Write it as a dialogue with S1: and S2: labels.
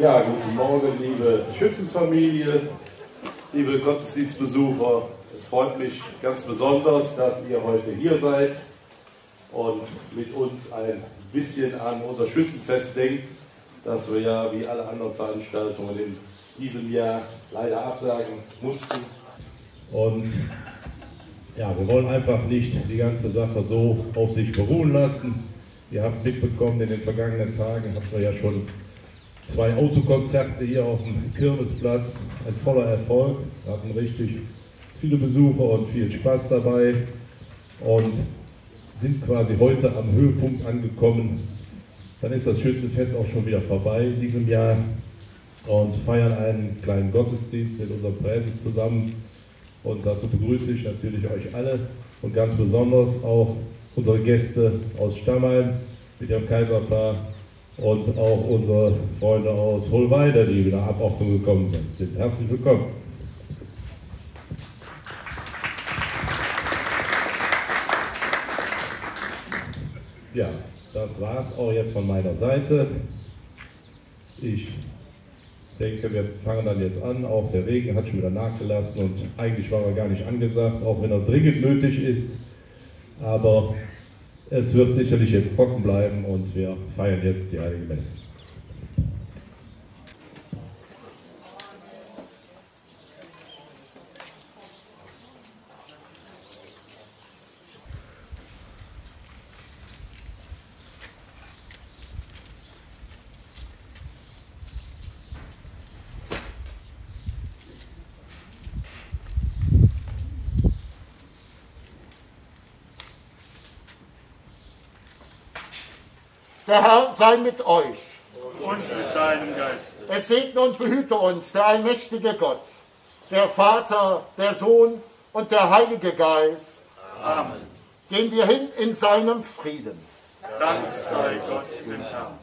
S1: Ja, guten Morgen, liebe Schützenfamilie, liebe Gottesdienstbesucher. Es freut mich ganz besonders, dass ihr heute hier seid und mit uns ein bisschen an unser Schützenfest denkt, das wir ja wie alle anderen Veranstaltungen in diesem Jahr leider absagen mussten. Und ja, wir wollen einfach nicht die ganze Sache so auf sich beruhen lassen. Ihr habt mitbekommen, in den vergangenen Tagen hatten wir ja schon zwei Autokonzerte hier auf dem Kirmesplatz. Ein voller Erfolg. Wir hatten richtig viele Besucher und viel Spaß dabei und sind quasi heute am Höhepunkt angekommen. Dann ist das Schützenfest auch schon wieder vorbei in diesem Jahr und feiern einen kleinen Gottesdienst mit unserem Präses zusammen. Und dazu begrüße ich natürlich euch alle und ganz besonders auch unsere Gäste aus Stammheim mit ihrem Kaiserpaar und auch unsere Freunde aus Hohlweide, die wieder ab Ordnung gekommen sind. sind. Herzlich willkommen. Ja, das war es auch jetzt von meiner Seite. Ich denke, wir fangen dann jetzt an. Auch der Regen hat schon wieder nachgelassen und eigentlich war er gar nicht angesagt, auch wenn er dringend nötig ist. Aber es wird sicherlich jetzt trocken bleiben und wir feiern jetzt die Heilige Messe.
S2: Der Herr sei mit euch.
S3: Und mit deinem Geist.
S2: Es segne und behüte uns der allmächtige Gott, der Vater, der Sohn und der Heilige Geist.
S3: Amen.
S2: Gehen wir hin in seinem Frieden.
S3: Dank sei Gott dem Herrn.